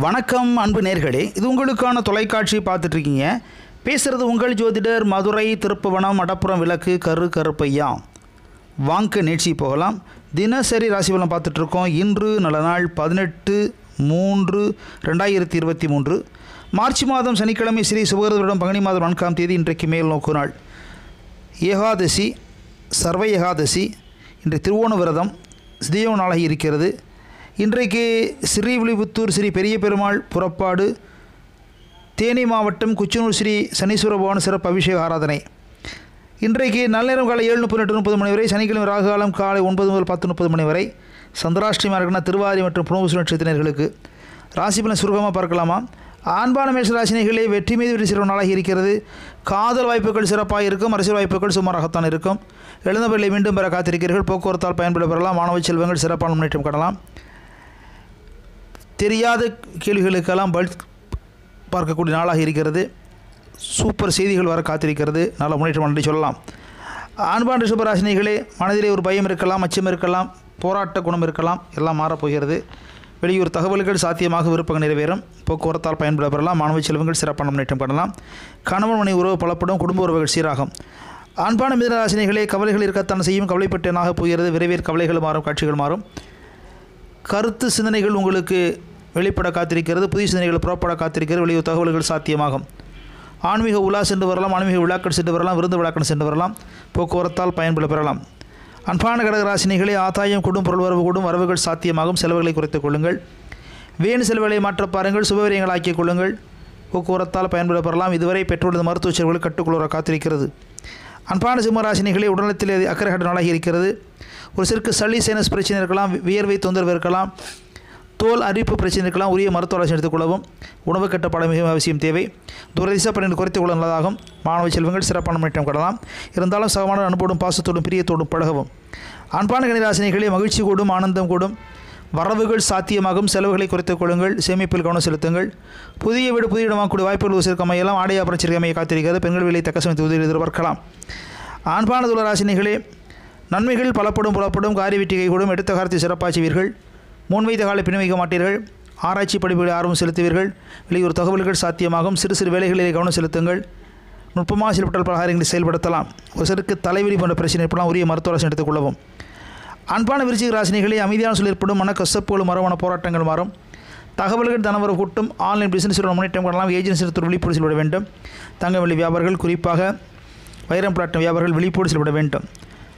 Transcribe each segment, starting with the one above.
வணக்கம் அன்பு நேர்களே. இது உங்களுக்கான தொலைக்காட்சி பார்த்துட்ருக்கீங்க. பேசுகிறது உங்கள் ஜோதிடர் மதுரை திருப்புவனம் மடப்புறம் விளக்கு கரு கருப்பையா. வாங்க நிகழ்ச்சி போகலாம். தினசரி ராசி பலன் பார்த்துட்ருக்கோம். இன்று நல்ல நாள் பதினெட்டு மூன்று ரெண்டாயிரத்தி இருபத்தி மூன்று. மார்ச் மாதம் சனிக்கிழமை ஸ்ரீ சுபகிருதம் பங்குனி மாதம் நான்காம் தேதி இன்றைக்கு மேல் நோக்கு நாள். ஏகாதசி சர்வ ஏகாதசி. இன்று திருவோண விரதம் சிதேவ நாளாக இருக்கிறது. இன்றைக்கு ஸ்ரீவில்லிபுத்தூர் ஸ்ரீ பெரிய பெருமாள் புறப்பாடு தேனி மாவட்டம் குச்சனூர் ஸ்ரீ சனீஸ்வர பவன் சிறப்பு அபிஷேக ஆராதனை. இன்றைக்கு நள்ளிரம் காலை ஏழு முப்பது எட்டு முப்பது மணி வரை சனிக்கிழமை ராகுகாலம் காலை ஒன்பது முதல் பத்து முப்பது மணி வரை சந்திராஷ்டிரமாக இருக்குன்னா திருவாரி மற்றும் புனபுசு நட்சத்திரர்களுக்கு ராசி பலன் சுருகமாக பார்க்கலாமா? ஆண்பான மேஷ ராசினிகளே வெற்றி மீது வெற்றி சிறப்பு நாளாக இருக்கிறது. காதல் வாய்ப்புகள் சிறப்பாக இருக்கும் அரசியல் வாய்ப்புகள் சுமாராகத்தான் இருக்கும். எழுந்தவர்களை மீண்டும் பெற காத்திருக்கிறீர்கள். போக்குவரத்தால் பயன்பட பெறலாம். மாணவ செல்வங்கள் சிறப்பான முன்னேற்றம் காணலாம். தெரியாத கேள்விகளுக்கெல்லாம் பதில் பார்க்கக்கூடிய நாளாக இருக்கிறது. சூப்பர் செய்திகள் வர காத்திருக்கிறது. நல்ல முன்னேற்றம் என்று சொல்லலாம். ஆண்பான் சுபராசினிகளே மனதிலே ஒரு பயம் இருக்கலாம் அச்சம் இருக்கலாம் போராட்ட குணம் இருக்கலாம் எல்லாம் மாறப்போகிறது. வெளியூர் தகவல்கள் சாத்தியமாக விருப்பங்கள் நிறைவேறும். போக்குவரத்தால் பயன்பட பெறலாம் மாணவ செல்வங்கள் சிறப்பான முன்னேற்றம் காணலாம் கணவன் மனை உறவு பலப்படும் குடும்ப உறவுகள் சீராகும். அன்பான மிதராசினிகளே கவலைகள் இருக்கத்தான் செய்யும். கவலைப்பட்டேனாக போகிறது. விரைவில் கவலைகள் மாறும் காட்சிகள் மாறும். கருத்து சிந்தனைகள் உங்களுக்கு வெளிப்பட காத்திருக்கிறது புதிய சிந்தனைகள் புறப்பட காத்திருக்கிறது வெளியூர் தகவல்கள் சாத்தியமாகும். ஆன்மீக உலா சென்று வரலாம் ஆன்மீக விழாக்கள் சென்று வரலாம் விருந்து விழாக்கள் சென்று வரலாம் போக்குவரத்தால் பயன்பட பெறலாம். அன்பான கடகராசினிகளே ஆதாயம் கூடும் பொருள் வரவு கூடும் வரவுகள் சாத்தியமாகும். செலவுகளை குறைத்துக் கொள்ளுங்கள். வேன் செலவுகளை மாற்ற பாருங்கள் சுபவிரியங்கள் ஆக்கிக் கொள்ளுங்கள். போக்குவரத்தால் பயன்பட பெறலாம். இதுவரை பெற்றுள்ளது மருத்துவ செலவுகள் கட்டுக்குள்ள காத்திருக்கிறது. அன்பான சிம்மராசினிகளே உடல்நலத்தில் அக்கறை கட்ட நாளாகி இருக்கிறது. ஒரு சிறுக்கு சளி சைனஸ் பிரச்சனை இருக்கலாம் வியர்வை தொந்தரவு இருக்கலாம் தோல் அரிப்பு பிரச்சனைக்கெல்லாம் உரிய மருத்துவ ஆலோசனை எடுத்துக்கொள்ளவும் உணவு கட்டுப்பாடு மிகவும் அவசியம் தேவை. துரதிசா பணிகள் குறைத்து கொள்ள நல்லதாகும். மாணவ செல்வங்கள் சிறப்பான முன்னேற்றம் கடலாம் இருந்தாலும் சகமான அனுப்போடும் பாசத்தோடும் பிரியத்தோடும் பழகவும். அன்பான கணிராசினிகளே மகிழ்ச்சி கூடும் ஆனந்தம் கூடும். வரவுகள் சாத்தியமாகும். செலவுகளை குறைத்துக் கொள்ளுங்கள். சேமிப்பில் கவனம் செலுத்துங்கள். புதிய வீடு புதிய இடம் வாங்கக்கூடிய வாய்ப்புகள் உசிற்கு அமையலாம். ஆடை அப்புறம் அமைய காத்திருக்கிறது. பெண்கள் விலை தக்க சமயத்தில் உதவி எதிர்பார்க்கலாம். ஆண்பான துளராசினிகளே நன்மைகள் பலப்படும் புலப்படும். காரிய வெற்றி கைகூடும். எடுத்த காலத்தை சிறப்பாக செய்வீர்கள் முன் வைத்த காலை பின் மாட்டீர்கள். ஆராய்ச்சி படிப்புகளை ஆர்வம் செலுத்துவீர்கள் வெளியூர் தகவல்கள் சாத்தியமாகும். சிறு சிறு வேலைகளிலே கவனம் செலுத்துங்கள். நுட்பமாக செயல்பட்டால் பலகாரங்களை செயல்படுத்தலாம். ஒரு சிலருக்கு தலைவலி போன்ற பிரச்சனை இருப்பலாம் உரிய மருத்துவ அரசு எடுத்துக்கொள்ளவும் அன்பான விருச்சிக ராசினிகளை அமைதியான சொல் ஏற்படும். மன கசப்புகளும் மரமான போராட்டங்கள் மாறும். தகவல்கள் தனவர கூட்டும். ஆன்லைன் பிசினஸ் முன்னேற்றம் காணலாம். ஏஜென்சி துறை விழிப்போடு செல்விட வேண்டும். தங்க வெள்ளி வியாபாரிகள் குறிப்பாக வைரம் பிளாட்டம் வியாபாரிகள் விழிப்போடு செல்விட வேண்டும்.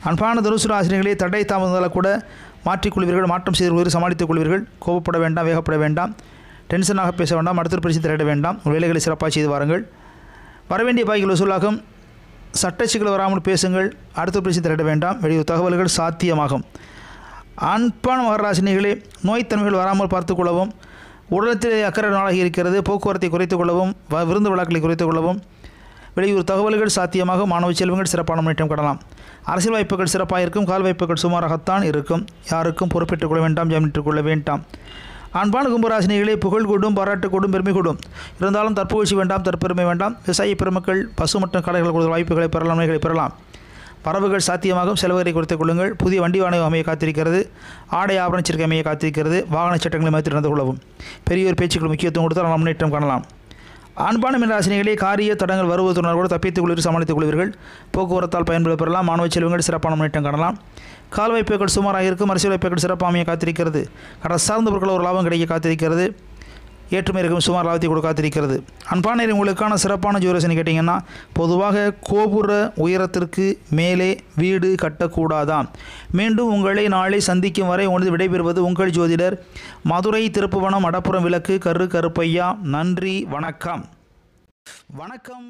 அன்பான தனுசு ராசினிகளே தடை தாமதத்தால் கூட மாற்றிக்கொள்வீர்கள் மாற்றம் செய்து கொள்வீர்கள் சமாளித்துக் கொள்வீர்கள். கோபப்பட வேண்டாம் வேகப்பட வேண்டாம். டென்ஷனாக பேச வேண்டாம் அடுத்த பரிசு திரையிட வேண்டாம். உங்கள் வேலைகளை சிறப்பாக செய்து வாருங்கள். வரவேண்டிய பாய்கள் வசூலாகும். சட்ட சிக்கல் வராமல் பேசுங்கள். அடுத்த பிரச்சனை திரையிட வேண்டாம். வெளியூர் தகவல்கள் சாத்தியமாகும். அன்பான மகராசினிகளே நோய்த்தன்மைகள் வராமல் பார்த்துக்கொள்ளவும் உடலத்தில் அக்கறை நாளாகி இருக்கிறது. போக்குவரத்தை குறைத்துக் கொள்ளவும் வ- விருந்து விழாக்களை குறைத்துக் கொள்ளவும் வெளியூர் தகவல்கள் சாத்தியமாக மாணவ செல்வங்கள் சிறப்பான முன்னேற்றம் காணலாம். அரசியல் வாய்ப்புகள் சிறப்பாக இருக்கும் கால் வாய்ப்புகள் சுமாராகத்தான் இருக்கும். யாருக்கும் பொறுப்பேற்றுக் கொள்ள வேண்டாம் ஜாமீனிட்டுக் கொள்ள வேண்டாம். அன்பான கும்பராசினிகளை புகழ் கூடும் பாராட்டு கூடும் பெருமை கூடும். இருந்தாலும் தற்புகழ்ச்சி வேண்டாம் தற்பெருமை வேண்டாம். விவசாய பெருமக்கள் பசு மற்றும் கடைகள் கொடுத்த வாய்ப்புகளை பெறலாம் நன்மைகளை பெறலாம். பறவுகள் சாத்தியமாகும். செலவுகளை குறைத்துக் கொள்ளுங்கள். புதிய வண்டி வாகனம் அமைய காத்திருக்கிறது. ஆடை ஆபரண சேர்க்கை அமைய காத்திருக்கிறது. வாகன சட்டங்களை மதித்து நடந்து கொள்ளவும். பெரியோர் பேச்சுக்கள் முக்கியத்துவம் கொடுத்தால் முன்னேற்றம் காணலாம். அன்பான மின்ராசினிகளே காரிய தடங்கள் வருவதுடன் கூட தப்பித்துக் கொள்வீர்கள் சமாளித்துக் கொள்வீர்கள். போக்குவரத்தால் பயன்பெற பெறலாம் மாணவ செல்வங்கள் சிறப்பான முன்னேற்றம் காணலாம். கால் வாய்ப்புகள் சுமாராக இருக்கும் அரசியல் வாய்ப்புகள் சிறப்பாமையை காத்திருக்கிறது. கடல் சார்ந்த பொருட்கள் ஒரு லாபம் கிடைக்க காத்திருக்கிறது. ஏற்றுமை இருக்கும் சுமார் லாபத்தை கொடுக்க காத்திருக்கிறது அன்பான உங்களுக்கான சிறப்பான ஜோரசனி கேட்டிங்கன்னா பொதுவாக கோபுர உயரத்திற்கு மேலே வீடு கட்டக்கூடாதாம் மீண்டும் உங்களை நாளை சந்திக்கும் வரை உனது விடைபெறுவது உங்கள் ஜோதிடர் மதுரை திருப்புவனம் அடப்புறம் விளக்கு கரு கருப்பையா. நன்றி வணக்கம். வணக்கம்.